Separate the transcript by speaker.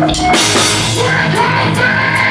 Speaker 1: We're coming!